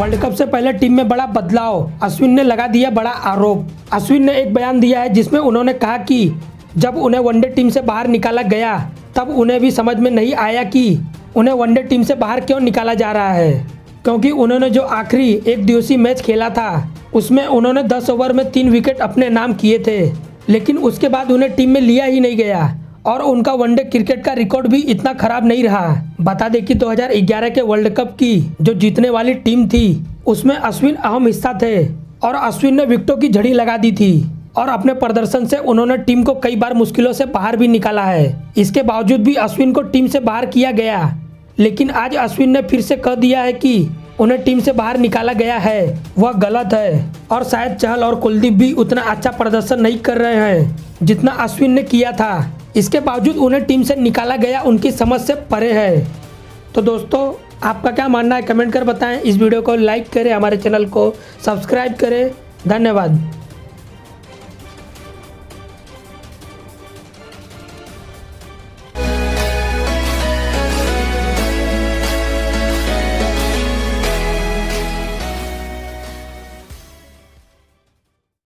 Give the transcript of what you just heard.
World cup से पहले team में बड़ा बदलाव। अश्विन ने लगा दिया बड़ा आरोप। अश्विन ने एक बयान दिया है जिसमें उन्होंने कहा कि जब उन्हें वनडे टीम से बाहर निकाला गया, तब उन्हें भी समझ में नहीं आया कि उन्हें वनडे टीम से बाहर क्यों निकाला जा रहा है। क्योंकि उन्होंने जो आखिरी एक दिवसीय मैच खेला था, उसमें उन्होंने 10 ओवर में तीन विकेट अपने नाम किए थे। लेकिन उसके बाद उन्हें टीम में लिया ही नहीं गया। और उनका वनडे क्रिकेट का रिकॉर्ड भी इतना खराब नहीं रहा बता दें कि 2011 के वर्ल्ड कप की जो जीतने वाली टीम थी, उसमें अश्विन अहम हिस्सा थे और अश्विन ने विकटों की झड़ी लगा दी थी और अपने प्रदर्शन से उन्होंने टीम को कई बार मुश्किलों से बाहर भी निकाला है। इसके बावजूद भी अश्विन को टीम से बाहर किया गया। लेकिन आज अश्विन ने फिर से कह दिया है कि उन्हें टीम से बाहर निकाला गया है। वह गलत है और शायद चहल और कुलदीप भी उतना अच्छा प्रदर्शन नहीं कर रहे हैं जितना अश्विन ने किया था। इसके बावजूद उन्हें टीम से निकाला गया, उनकी समझ से परे है। तो दोस्तों, आपका क्या मानना है? कमेंट कर बताएँ। इस वीडियो को लाइक करें, हमारे चैनल को सब्सक्राइब करें। धन्यवाद।